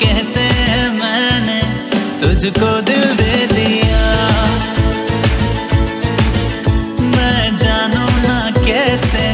कहते हैं मैंने तुझको दिल दे दिया। मैं जानू ना कैसे